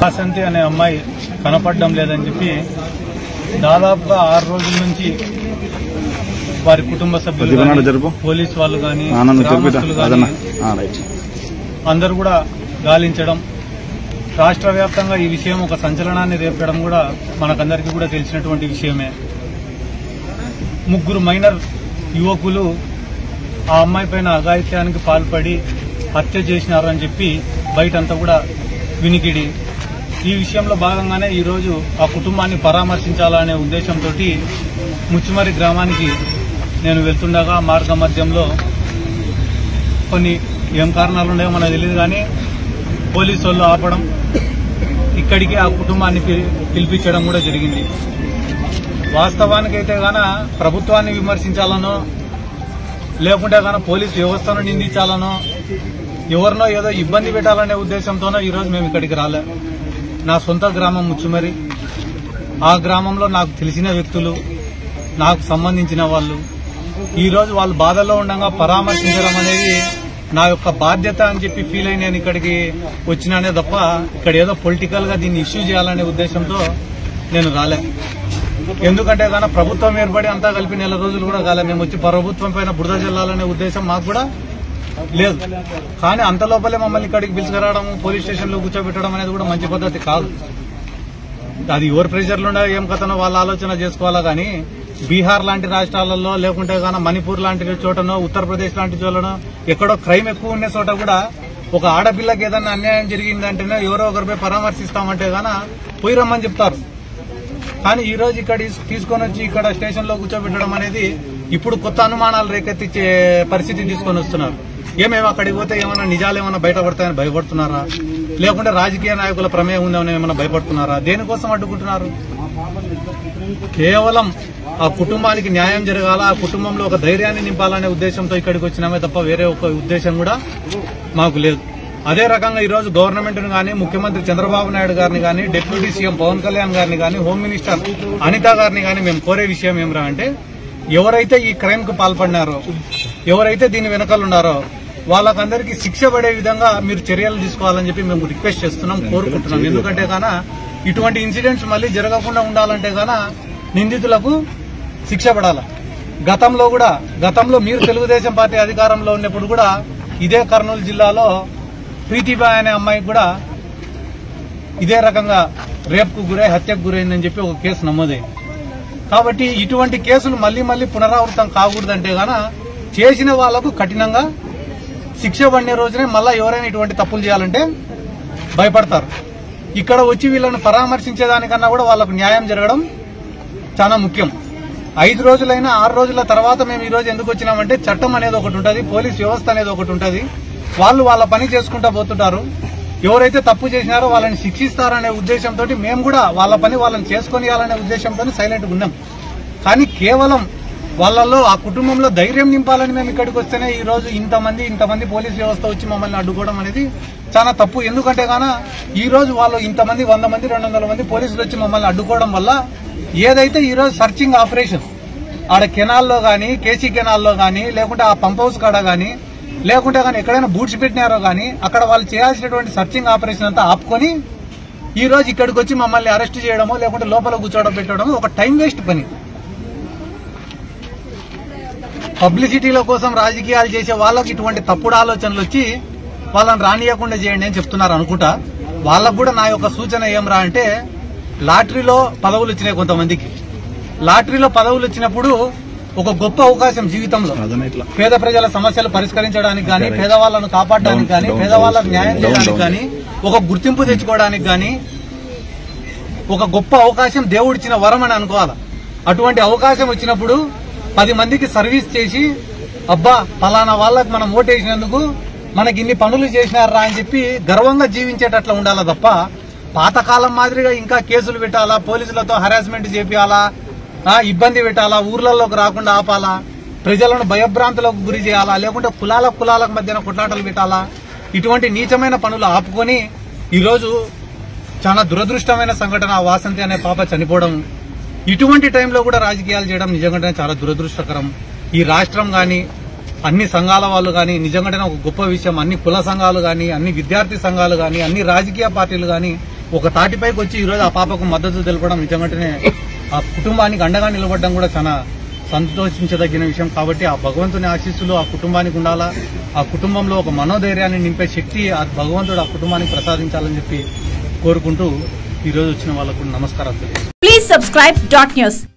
వాసంతి అనే అమ్మాయి కనపడడం లేదని చెప్పి దాదాపుగా ఆరు రోజుల నుంచి వారి కుటుంబ సభ్యులు. పోలీస్ వాళ్ళు కానీ అందరూ కూడా గాలించడం. రాష్ట్ర వ్యాప్తంగా ఈ విషయం ఒక సంచలనాన్ని రేపడం కూడా మనకందరికీ కూడా తెలిసినటువంటి విషయమే. ముగ్గురు మైనర్ యువకులు ఆ అమ్మాయి పైన అఘాయిత్యానికి పాల్పడి హత్య చేసినారని చెప్పి బయటంతా కూడా వినికిడి. ఈ విషయంలో భాగంగానే ఈరోజు ఆ కుటుంబాన్ని పరామర్శించాలనే ఉద్దేశంతో ముచ్చిమరి గ్రామానికి నేను వెళ్తుండగా మార్గ మధ్యంలో కొన్ని ఏం కారణాలు ఉన్నాయో మనకు తెలియదు కానీ పోలీసు వాళ్ళు ఆపడం ఇక్కడికి ఆ కుటుంబాన్ని పిలిపించడం కూడా జరిగింది. వాస్తవానికైతే గాన ప్రభుత్వాన్ని విమర్శించాలనో లేకుంటే గాన పోలీస్ వ్యవస్థను నిందించాలనో ఎవరినో ఏదో ఇబ్బంది పెట్టాలనే ఉద్దేశంతోనో ఈరోజు మేము ఇక్కడికి రాలే. నా సొంత గ్రామం ముచ్చుమరి. ఆ గ్రామంలో నాకు తెలిసిన వ్యక్తులు నాకు సంబంధించిన వాళ్ళు. ఈరోజు వాళ్ళు బాధల్లో ఉండగా పరామర్శించడం అనేది నా యొక్క బాధ్యత అని చెప్పి ఫీల్ అయి నేను ఇక్కడికి వచ్చినానే తప్ప ఇక్కడ ఏదో పొలిటికల్గా దీన్ని ఇష్యూ చేయాలనే ఉద్దేశంతో నేను రాలే. ఎందుకంటే కానీ ప్రభుత్వం ఏర్పడి అంతా కలిపి నెల రోజులు కూడా కాలే. మేము వచ్చి ప్రభుత్వం పైన బురద జల్లాలనే ఉద్దేశం మాకు కూడా లేదు. కానీ అంత లోపలే మమ్మల్ని ఇక్కడికి పిలుచుకురావడం పోలీస్ స్టేషన్లో కూర్చోబెట్టడం అనేది కూడా మంచి పద్ధతి కాదు. అది ఎవరు ప్రెషర్లు ఉండే ఏం కథనో వాళ్ళ ఆలోచన చేసుకోవాలా కానీ బీహార్ లాంటి రాష్ట్రాలలో లేకుంటే కానీ మణిపూర్ లాంటి చోటనో ఉత్తరప్రదేశ్ లాంటి చోటనో ఎక్కడో క్రైమ్ ఎక్కువ ఉండే చోట కూడా ఒక ఆడపిల్లకి ఏదన్నా అన్యాయం జరిగిందంటేనే ఎవరో ఒకరిపై పరామర్శిస్తామంటే గాన పోయి రమ్మని చెప్తారు. కానీ ఈ రోజు ఇక్కడ తీసుకొని వచ్చి ఇక్కడ స్టేషన్లో కూర్చోబెట్టడం అనేది ఇప్పుడు కొత్త అనుమానాలు రేకెత్తించే పరిస్థితి తీసుకొని వస్తున్నారు. ఏమేమి అక్కడికి పోతే ఏమైనా నిజాలు ఏమైనా బయటపడతాయని భయపడుతున్నారా? లేకుంటే రాజకీయ నాయకుల ప్రమేయం ఉందని ఏమైనా భయపడుతున్నారా? దేనికోసం అడ్డుకుంటున్నారు? కేవలం ఆ కుటుంబానికి న్యాయం జరగాల? ఆ కుటుంబంలో ఒక ధైర్యాన్ని నింపాలనే ఉద్దేశంతో ఇక్కడికి వచ్చినామే తప్ప వేరే ఒక ఉద్దేశం కూడా మాకు లేదు. అదే రకంగా ఈ రోజు గవర్నమెంట్ను గానీ ముఖ్యమంత్రి చంద్రబాబు నాయుడు గారిని గానీ డిప్యూటీ సీఎం పవన్ కళ్యాణ్ గారిని గానీ హోమ్ మినిస్టర్ అనిత గారిని గానీ మేము కోరే విషయం ఏమిరా అంటే ఎవరైతే ఈ క్రైమ్కు పాల్పడినారో ఎవరైతే దీని వెనకాల ఉన్నారో వాళ్ళకందరికీ శిక్ష పడే విధంగా మీరు చర్యలు తీసుకోవాలని చెప్పి మేము రిక్వెస్ట్ చేస్తున్నాం కోరుకుంటున్నాం. ఎందుకంటే గాన ఇటువంటి ఇన్సిడెంట్స్ మళ్ళీ జరగకుండా ఉండాలంటే గాన నిందితులకు శిక్ష పడాల. గతంలో కూడా గతంలో మీరు తెలుగుదేశం పార్టీ అధికారంలో ఉన్నప్పుడు కూడా ఇదే కర్నూలు జిల్లాలో ప్రీతిబాయ్ అనే అమ్మాయికి కూడా ఇదే రకంగా రేప్కు గురై హత్యకు గురైందని చెప్పి ఒక కేసు నమోదైంది. కాబట్టి ఇటువంటి కేసులు మళ్ళీ మళ్ళీ పునరావృతం కాకూడదంటే గాన చేసిన వాళ్ళకు కఠినంగా శిక్ష పడిన రోజునే మళ్ళా ఎవరైనా ఇటువంటి తప్పులు చేయాలంటే భయపడతారు. ఇక్కడ వచ్చి వీళ్ళని పరామర్శించేదానికన్నా కూడా వాళ్ళకు న్యాయం జరగడం చాలా ముఖ్యం. ఐదు రోజులైనా ఆరు రోజుల తర్వాత మేము ఈ రోజు ఎందుకు వచ్చినామంటే చట్టం అనేది ఒకటి ఉంటుంది పోలీస్ వ్యవస్థ అనేది ఒకటి ఉంటుంది. వాళ్ళు వాళ్ళ పని చేసుకుంటా పోతుంటారు. ఎవరైతే తప్పు చేసినారో వాళ్ళని శిక్షిస్తారనే ఉద్దేశంతో మేము కూడా వాళ్ళ పని వాళ్ళని చేసుకొని ఉద్దేశంతో సైలెంట్ ఉన్నాం. కానీ కేవలం వాళ్ళల్లో ఆ కుటుంబంలో ధైర్యం నింపాలని మేము ఇక్కడికి వస్తేనే ఈ రోజు ఇంతమంది ఇంతమంది పోలీస్ వ్యవస్థ వచ్చి మమ్మల్ని అడ్డుకోవడం అనేది చాలా తప్పు. ఎందుకంటే గాన ఈ రోజు వాళ్ళు ఇంతమంది వంద మంది రెండు మంది పోలీసులు వచ్చి మమ్మల్ని అడ్డుకోవడం వల్ల ఏదైతే ఈ రోజు సర్చింగ్ ఆపరేషన్ ఆడ కెనాల్లో గానీ కేసీ కెనాల్లో గానీ లేకుంటే ఆ పంప్ హౌస్ కాడ గానీ లేకుంటే కానీ ఎక్కడైనా బూట్స్ పెట్టినారో గానీ అక్కడ వాళ్ళు చేయాల్సినటువంటి సర్చింగ్ ఆపరేషన్ అంతా ఆపుకొని ఈ రోజు ఇక్కడికి వచ్చి మమ్మల్ని అరెస్ట్ చేయడమో లేకుంటే లోపల కూర్చోవడం పెట్టడమో ఒక టైం వేస్ట్ పని. పబ్లిసిటీల కోసం రాజకీయాలు చేసే వాళ్ళకి ఇటువంటి తప్పుడు ఆలోచనలు వచ్చి వాళ్ళని రానియకుండా చేయండి అని చెప్తున్నారు అనుకుంటా. వాళ్ళకు కూడా నా యొక్క సూచన ఏం రా అంటే లాటరీలో పదవులు వచ్చినాయి కొంతమందికి. లాటరీలో పదవులు వచ్చినప్పుడు ఒక గొప్ప అవకాశం జీవితంలో. పేద ప్రజల సమస్యలు పరిష్కరించడానికి కానీ పేదవాళ్ళను కాపాడడానికి కానీ పేదవాళ్ళకు న్యాయం చేయడానికి కానీ ఒక గుర్తింపు తెచ్చుకోవడానికి కానీ ఒక గొప్ప అవకాశం దేవుడిచ్చిన వరం అని అనుకోవాలి. అటువంటి అవకాశం వచ్చినప్పుడు పది మందికి సర్వీస్ చేసి అబ్బా పలానా వాళ్ళకి మనం ఓటేసినందుకు మనకి ఇన్ని పనులు చేసినారా అని చెప్పి గర్వంగా జీవించేటట్లా ఉండాలా తప్ప పాతకాలం మాదిరిగా ఇంకా కేసులు పెట్టాలా పోలీసులతో హరాస్మెంట్ చేపియాలా ఇబ్బంది పెట్టాలా ఊర్లలోకి రాకుండా ఆపాలా ప్రజలను భయభ్రాంతులకు గురి చేయాలా లేకుంటే కులాల కులాలకు మధ్యన కొట్లాటలు పెట్టాలా ఇటువంటి నీచమైన పనులు ఆపుకొని ఈరోజు చాలా దురదృష్టమైన సంఘటన ఆ వాసంతి అనే పాప చనిపోవడం ఇటువంటి టైంలో కూడా రాజకీయాలు చేయడం నిజంగానే చాలా దురదృష్టకరం. ఈ రాష్ట్రం గాని అన్ని సంఘాల వాళ్ళు గాని నిజంగానే ఒక గొప్ప విషయం. అన్ని కుల సంఘాలు గాని అన్ని విద్యార్థి సంఘాలు గాని అన్ని రాజకీయ పార్టీలు గాని ఒక తాటిపైకి వచ్చి ఈ రోజు ఆ పాపకు మద్దతు తెలపడం నిజంగానే ఆ కుటుంబానికి అండగా నిలబడడం కూడా చాలా సంతోషించదగిన విషయం. కాబట్టి ఆ భగవంతుని ఆశీస్సులు ఆ కుటుంబానికి ఉండాలా? ఆ కుటుంబంలో ఒక మనోధైర్యాన్ని నింపే శక్తి ఆ భగవంతుడు ఆ కుటుంబానికి ప్రసాదించాలని చెప్పి కోరుకుంటూ ఈరోజు వచ్చిన వాళ్ళకు నమస్కారాలు subscribe dot news